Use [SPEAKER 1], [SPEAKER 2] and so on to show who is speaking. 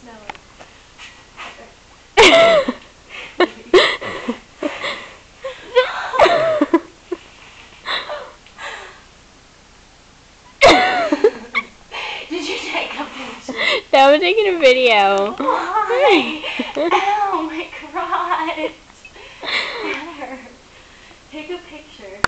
[SPEAKER 1] smell Did
[SPEAKER 2] I'm taking a video.
[SPEAKER 1] Why? oh my god. Take a picture.